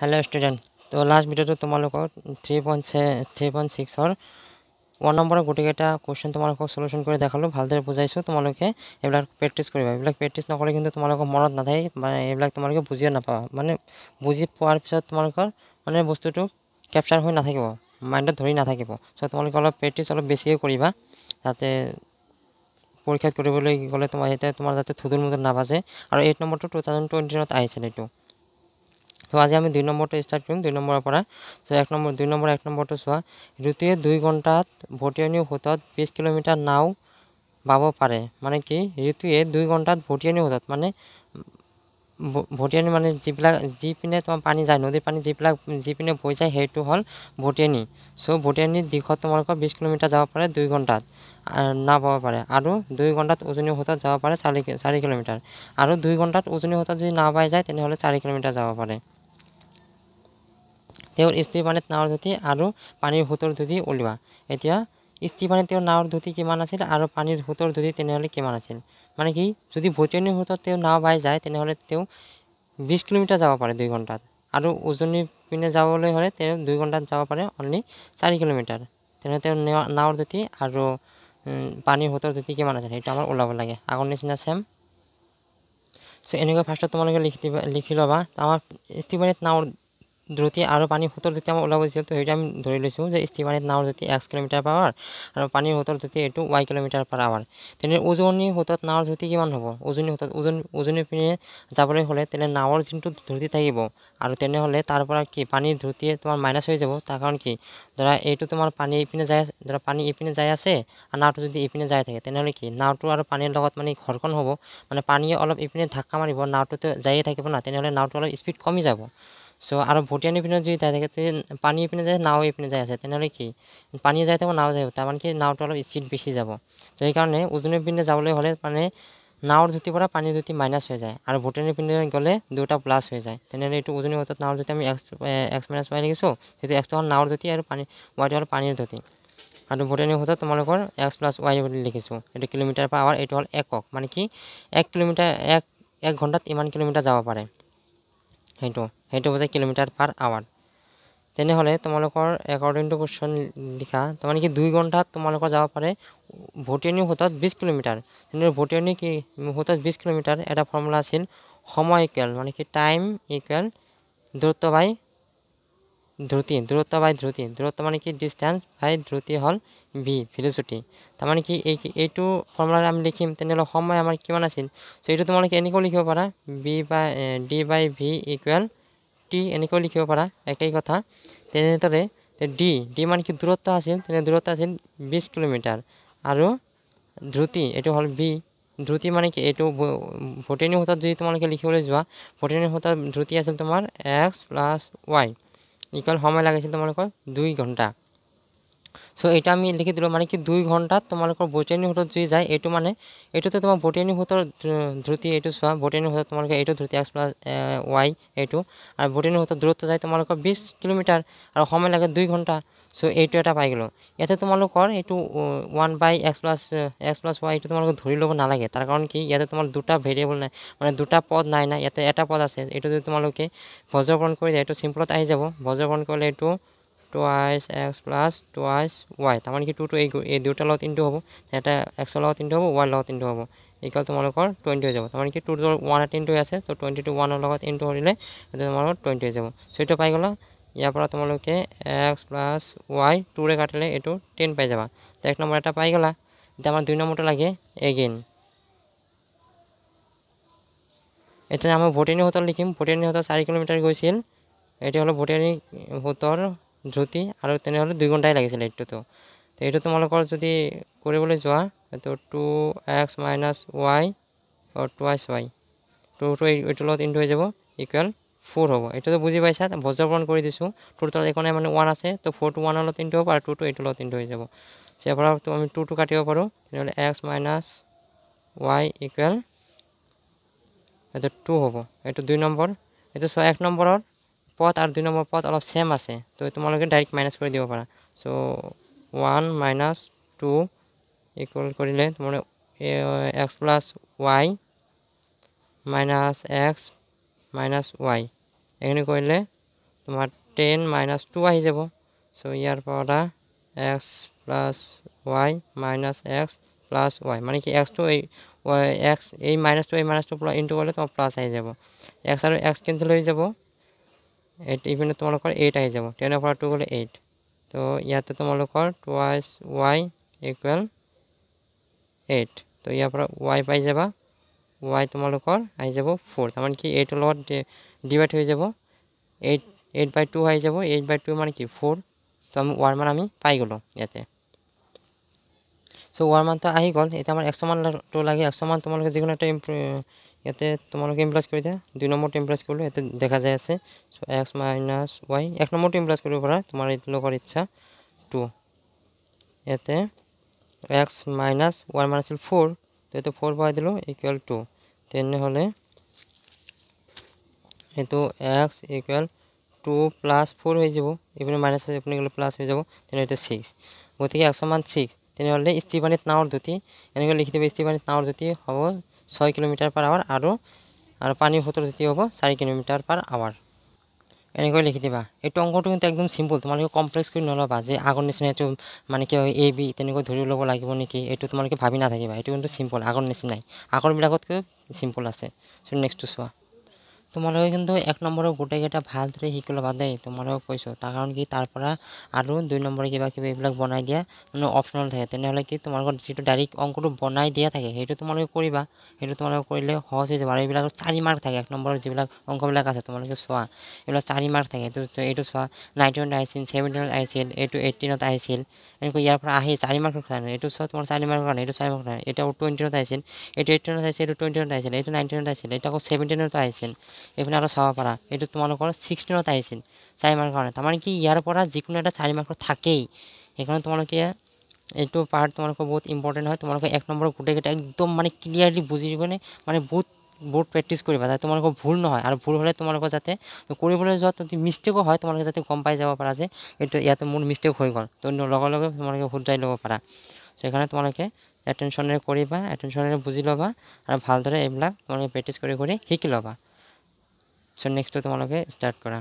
Hello student তো last ভিডিঅ'টো তোমালোকক থ্ৰী পইণ্ট থ্ৰী পইণ্ট ছিক্সৰ ওৱান নম্বৰৰ গোটেইকেইটা কুৱেশ্যন তোমালোকক চলিউশ্যন কৰি দেখালোঁ ভালদৰে বুজাইছোঁ তোমালোকে এইবিলাক প্ৰেক্টিছ কৰিবা। এইবিলাক প্ৰেক্টিছ নকৰিলে কিন্তু তোমালোকৰ মনত নাথাকে মানে এইবিলাক তোমালোকে বুজিয়ে নাপাবা। মানে বুজি পোৱাৰ পিছত তোমালোকৰ মানে বস্তুটো কেপচাৰ হৈ নাথাকিব মাইণ্ডত ধৰি নাথাকিব। চ' তোমালোকে অলপ প্ৰেক্টিছ অলপ বেছিকৈ কৰিবা যাতে পৰীক্ষাত কৰিবলৈ গ'লে তোমাৰ এতিয়া তোমাৰ যাতে থুদুৰ মুদুৰ নাবাজে। আৰু এইট নম্বৰটো টু থাউজেণ্ড টুৱেণ্টিনত আহিছিল এইটো। তো আজি আমি দুই নম্বৰটো ষ্টাৰ্ট কৰিম দুই নম্বৰৰ পৰা। চ' এক নম্বৰ দুই নম্বৰ এক নম্বৰটো চোৱা। ঋতুৱে দুই ঘণ্টাত ভটিয়নী সোঁতত বিছ কিলোমিটাৰ নাও বাব পাৰে। মানে কি? ঋতুৱে দুই ঘণ্টাত ভটিয়নী সোঁতত মানে ভটিয়নী মানে যিবিলাক যিপিনে তোমাৰ পানী যায় নদীৰ পানী যিবিলাক যিপিনে বৈ যায় সেইটো হ'ল ভটিয়নী। চ' ভটিয়নীৰ দিশত তোমালোকৰ বিছ কিলোমিটাৰ যাব পাৰে দুই ঘণ্টাত নাও পাব পাৰে। আৰু দুই ঘণ্টাত উজনি সোঁতত যাব পাৰে চাৰি চাৰি কিলোমিটাৰ। আৰু দুই ঘণ্টাত উজনি সোঁতত যদি নাও পাই যায় তেনেহ'লে চাৰি কিলোমিটাৰ যাব পাৰে। তেওঁৰ স্ত্ৰী পানীত নাৱৰ ধুতি আৰু পানীৰ সোঁতৰ ধুতি উলিওৱা। এতিয়া স্ত্ৰী পানীত তেওঁৰ নাৱৰ ধুতি কিমান আছিল আৰু পানীৰ সোঁতৰ ধুতি তেনেহ'লে কিমান আছিল? মানে কি যদি ভটিয়নী সোঁতত তেওঁ নাও বাই যায় তেনেহ'লে তেওঁ বিছ কিলোমিটাৰ যাব পাৰে দুই ঘণ্টাত। আৰু উজনি পিনে যাবলৈ হ'লে তেওঁ দুই ঘণ্টাত যাব পাৰে অনলি চাৰি কিলোমিটাৰ। তেনেহ'লে তেওঁ নাৱৰ ধুতি আৰু পানীৰ সোঁতৰ ধুতি কিমান আছে সেইটো আমাৰ ওলাব লাগে। আগৰ নিচিনা চেম চ' এনেকৈ ফাৰ্ষ্টত তোমালোকে লিখি দিবা লিখি ল'বা। আমাৰ পানীত নাৱৰ দ্ৰুতি আৰু পানীৰ সোঁতৰ যদি আমাৰ ওলাব তো সেইটো আমি ধৰি লৈছোঁ যে ষ্টিমানিত নাৱৰ যদি এক্স কিলোমিটাৰ পাৰ আৱাৰ আৰু পানীৰ সোঁতৰ যদি এইটো ৱাই কিলোমিটাৰ পাৰ আৱাৰ তেনে উজনি সোঁতত নাৱৰ দ্ৰুতি কিমান হ'ব? উজনি সোঁতত ওজন উজনি পিনে যাবলৈ হ'লে তেনে নাৱৰ যোনটো দ্ৰুতি থাকিব আৰু তেনেহ'লে তাৰ পৰা কি পানীৰ দ্ৰুতিয়ে তোমাৰ মাইনাছ হৈ যাব তাৰ কাৰণ কি? ধৰা এইটো তোমাৰ পানী ইপিনে যাই ধৰা পানী ইপিনে যাই আছে আৰু নাওটো যদি ইপিনে যাই থাকে তেনেহ'লে কি? নাওটো আৰু পানীৰ লগত মানে ঘৰ্ষণ হ'ব মানে পানীয়ে অলপ ইপিনে ধাক্কা মাৰিব নাওটোতো যায়ে থাকিব না তেনেহ'লে নাওটো অলপ স্পীড কমি যাব। চ' আৰু ভটিয়ানী পিনে যদি যাই থাকে পানী পিনে যায় নাও পিনে যাই আছে তেনেহ'লে কি? পানী যাই থাকিব নাও যাই তাৰমানে কি নাওটো অলপ স্পীড বেছি যাব। ত' সেইকাৰণে উজনি পিনে যাবলৈ হ'লে মানে নাৱৰ ধুতিৰ পৰা পানীৰ ধুতি মাইনাছ হৈ যায় আৰু ভটিয়ানী পিনে গ'লে দুটা প্লাছ হৈ যায়। তেনেহ'লে এইটো উজনি সোঁতত নাৱৰ ধুতি আমি এক্স এক্স মাইনাছ ৱাই লিখিছোঁ সেইটো এক্সটো হ'ল নাৱৰ ধুতি আৰু পানী ৱাইটো হ'ল পানীৰ ধুতি আৰু ভটিয়ানী সোঁতত তোমালোকৰ এক্স প্লাছ ৱাই বুলি লিখিছোঁ এইটো কিলোমিটাৰ পাৰ আৱাৰ এইটো হ'ল একক মানে কি এক কিলোমিটাৰ এক এক ঘণ্টাত ইমান কিলোমিটাৰ যাব পাৰে। সেইটো সেইটো বুজায় কিলোমিটাৰ পাৰ আৱাৰ তেনেহ'লে তোমালোকৰ একৰ্ডিং টু কুৱেশ্যন লিখা তাৰমানে কি দুই ঘণ্টাত তোমালোকৰ যাব পাৰে ভটিয়নী সোঁতত বিছ কিলোমিটাৰ। তেনেহ'লে ভটিয়নী কি সোঁতত বিছ কিলোমিটাৰ এটা ফৰ্মুলা আছিল সময় ইকুৱেল মানে কি টাইম ইকুৱেল দূৰত্ব বাই ধ্ৰুতি দূৰত্ব বাই ধ্ৰুতি দূৰত্ব মানে কি? ডিষ্টেঞ্চ বাই ধ্ৰুতি হ'ল ভি ভেলচিটি তাৰমানে কি? এই এইটো ফৰ্মুলাত আমি লিখিম তেনেহ'লে সময় আমাৰ কিমান আছিল? চ' এইটো তোমালোকে এনেকৈও লিখিব পাৰা। B by D by V equal T এনেকৈও লিখিব পাৰা একেই কথা। তেনেদৰে ডি ডি মানে কি? দূৰত্ব আছিল তেনে দূৰত্ব আছিল বিছ কিলোমিটাৰ। আৰু ধ্ৰুতি এইটো হ'ল বি ধ্ৰুতি মানে কি? এইটো ভটিনী সোঁতত যদি তোমালোকে লিখিবলৈ যোৱা ভটিনী সোঁতত ধ্ৰুতি আছিল তোমাৰ এক্স প্লাছ ৱাই ইকুৱেল সময় লাগিছিল তোমালোকৰ দুই ঘণ্টা। চ' এইটো আমি লিখি দিলোঁ মানে কি দুই ঘণ্টাত তোমালোকৰ বৈতৰণী সোঁতত যদি যায় এইটো মানে এইটোতে তোমাৰ বৈতৰণী সোঁতৰ ধ্ৰুতি এইটো চোৱা বৈতৰণী সোঁতত তোমালোকে এইটো ধ্ৰুতি এক্স প্লাছ ৱাই এইটো আৰু বৈতৰণী সোঁতত দূৰত্ব যায় তোমালোকৰ বিছ কিলোমিটাৰ আৰু সময় লাগে দুই ঘণ্টা। চ' এইটো এটা পাই গ'লোঁ। ইয়াতে তোমালোকৰ এইটো one by X plus X plus Y এইটো তোমালোকে ধৰি ল'ব নালাগে। তাৰ কাৰণ কি ইয়াতে তোমাৰ দুটা ভেৰিয়েবল নাই মানে দুটা পদ নাই না ইয়াতে এটা পদ আছে। এইটো যদি তোমালোকে বজ্ৰকৰণ কৰি দিয়ে এইটো চিম্পলত আহি যাব। বজ্ৰকৰণ কৰিলে এইটো twice X plus twice Y তাৰমানে কি টুটো এই এই দুটাৰ লগত ইনটু হ'ব। এটা এক্সৰ লগত ইনটু হ'ব ৱাইৰ লগত ইনটু হ'ব। ইকুৱেল তোমালোকৰ টুৱেণ্টি হৈ যাব। তাৰমানে কি টুটোৰ ওৱান এটা ইনটু হৈ আছে। ত' টুৱেণ্টি টু ওৱানৰ লগত ইনটু কৰিলে তোমালোকৰ টুৱেণ্টি হৈ যাব। চ' এইটো পাই গ'লা। ইয়াৰ পৰা তোমালোকে এক্স প্লাছ ৱাই টুৰে কাটিলে এইটো টেন পাই যাবা। এক নম্বৰ এটা পাই গ'লা। এতিয়া আমাৰ দুই নম্বৰটো লাগে এগেইন এতিয়া আমাৰ ভটিয়ানী সোঁতৰ লিখিম। ভটিয়ানী সোঁতৰ চাৰি কিলোমিটাৰ গৈছিল। এইটো হ'লে ভটিয়ানী সোঁতৰ ধ্ৰুতি আৰু তেনেহ'লে দুই ঘণ্টাই লাগিছিল এইটোতো তো। এইটো তোমালোকৰ যদি কৰিবলৈ যোৱা এইটো two X minus Y twice Y টুটো এইটোৰ লগত ইনটু হৈ যাব ইকুৱেল ফ'ৰ হ'ব। এইটোতো বুজি পাইছা? বজ্ৰকৰণ কৰি দিছোঁ। টুৰ তলত একো মানে ওৱান আছে। তো ফ'ৰটো ওৱানৰ লগত ইনটু হ'ব আৰু টুটো এইটোৰ লগত ইনটু হৈ যাব। ইয়াৰ পৰা আমি টুটো কাটিব পাৰোঁ। তেনেহ'লে এক্স মাইনাছ ৱাই ইকুৱেল এইটো টু হ'ব। এইটো দুই নম্বৰ। এইটো ছয় এক নম্বৰৰ পদ আৰু দুই নম্বৰ পদ অলপ ছেম আছে। তো তোমালোকে ডাইৰেক্ট মাইনাছ কৰি দিব পাৰা। So' one minus two equal কৰিলে তোমাৰ X plus Y minus X minus Y এইখিনি কৰিলে তোমাৰ টেন মাইনাছ টু আহি যাব। চ' ইয়াৰ পৰা X plus Y minus X plus Y মানে কি এক্সটো এই ৱাই এক্স এই মাইনাছটো এই মাইনাছটো ইনটু কৰিলে তোমাৰ প্লাছ আহি যাব। এক্স আৰু এক্স কেঞ্চেল হৈ যাব। এইট ইপিনে তোমালোকৰ এইট আহি যাব। টেনৰ পৰা টু গ'লে এইট তো ইয়াতে তোমালোকৰ টুৱাইছ ৱাই ইকুৱেল এইট তো ইয়াৰ পৰা ৱাই পাই যাবা। ৱাই তোমালোকৰ আহি যাব ফ'ৰ তাৰমানে কি এইটোৰ লগত ডিভাইড হৈ যাব এইট এইট বাই টু আহি যাব এইট বাই টু মানে কি? ফ'ৰ তো আমি ৱাৰ মান আমি পাই গ'লোঁ ইয়াতে। চ' ৱাৰ মানটো আহি গ'ল। এতিয়া আমাৰ এক্স মানটো লাগে। এক্স মান তোমালোকে যিকোনো এটা ইয়াতে তোমালোকে ইমপ্লাছ কৰি দিয়া। দুই নম্বৰটো ইমপ্লাছ কৰিলোঁ ইয়াতে দেখা যায় আছে। চ' এক্স মাইনাছ ৱাই এক নম্বৰটো ইমপ্লাছ কৰিব পাৰা তোমাৰ এইটো লগৰ ইচ্ছা টু ইয়াতে এক্স মাইনাছ ৱাই মান আছিল ফ'ৰ তো এইটো ফ'ৰ ভৰাই দিলোঁ ইকুৱেল টু তেনেহ'লে এইটো X equal two plus four হৈ যাব এইপিনে মাইনাছ এইপিনে গ'লে প্লাছ হৈ যাব তেনেহ'লে এইটো ছিক্স। গতিকে একশ মান ছিক্স। তেনেহ'লে ষ্টিফানীত নাৱৰ দ্ৰুতি এনেকৈ লিখি দিব ষ্টিফানীত নাৱৰ দ্ৰুতি হ'ব ছয় কিলোমিটাৰ পাৰ আৱাৰ আৰু আৰু পানীৰ সোঁতৰ দ্ৰুতি হ'ব চাৰি কিলোমিটাৰ পাৰ আৱাৰ। এনেকৈ লিখি দিবা। এইটো অংকটো কিন্তু একদম চিম্পল তোমালোকে কমপ্লেক্স কৰি নল'বা যে আগৰ নিচিনা এইটো মানে কি হয় এ বি তেনেকৈ ধৰি ল'ব লাগিব নেকি এইটো তোমালোকে ভাবি নাথাকিবা এইটো কিন্তু চিম্পল আগৰ নিচিনাই। আগৰবিলাকতকৈ চিম্পল আছে। চ' নেক্সটটো চোৱা। তোমালোকে কিন্তু এক নম্বৰৰ গোটেইকেইটা ভালদৰে শিকি ল'বা দেই তোমালোকক কৈছোঁ। তাৰ কাৰণ কি তাৰ পৰা আৰু দুই নম্বৰে কিবা কিবি এইবিলাক বনাই দিয়া মানে অপশ্যনেল থাকে। তেনেহ'লে কি তোমালোকৰ যিটো ডাইৰেক্ট অংকটো বনাই দিয়া থাকে সেইটো তোমালোকে কৰিবা। সেইটো তোমালোকে কৰিলে সহজ হৈ যাব। আৰু এইবিলাকত চাৰি মাৰ্ক থাকে এক নম্বৰৰ যিবিলাক অংকবিলাক আছে তোমালোকে চোৱা। এইবিলাক চাৰি মাৰ্ক থাকে এইটো এইটো চোৱা। নাইনটিনত আহিছিল ছেভেণ্টিনত আহিছিল এইটো এইটিনত আহিছিল এনেকৈ ইয়াৰ পৰা আহি চাৰি মাৰ্কৰ কাৰণে এইটো চোৱা তোমাৰ চাৰি মাৰ্কৰ কাৰণে এইটো চাৰি মাৰ্কৰ কাৰণে এতিয়া টুৱেণ্টিনত আহিছিল এইটো এইটিনত আহিছিল এইটো টুৱেণ্টিনত আহিছিল এইটো নাইনটিনত আহিছিল এইটো আকৌ ছেভেণ্টিনত আহিছিল। এইপিনে আৰু চাব পাৰা। এইটো তোমালোকৰ ছিক্সটিনত আহিছিল চাৰি মাৰ্কৰ কাৰণে। তাৰমানে কি ইয়াৰ পৰা যিকোনো এটা চাৰি মাৰ্কৰ থাকেই। সেইকাৰণে তোমালোকে এইটো পাৰ্ট তোমালোকৰ বহুত ইম্পৰ্টেণ্ট হয়। তোমালোকে এক নম্বৰ গোটেইকেইটা একদম মানে ক্লিয়াৰলি বুজি কিনে মানে বহুত বহুত প্ৰেক্টিচ কৰিবা। যাতে তোমালোকৰ ভুল নহয়। আৰু ভুল হ'লে তোমালোকৰ যাতে কৰিবলৈ যোৱা যদি মিষ্টেকো হয় তোমালোকে যাতে গম পাই যাব পাৰা যে এইটো ইয়াতে মোৰ মিষ্টেক হৈ গ'ল। তো লগে লগে তোমালোকে শুধৰাই ল'ব পাৰা। সেইকাৰণে তোমালোকে এটেনশ্যনেৰে কৰিবা এটেনশ্যনেৰে বুজি ল'বা আৰু ভালদৰে এইবিলাক তোমালোকে প্ৰেক্টিচ কৰি কৰি শিকি ল'বা। চ' নেক্সটটো তোমালোকে ষ্টাৰ্ট কৰা।